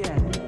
yeah.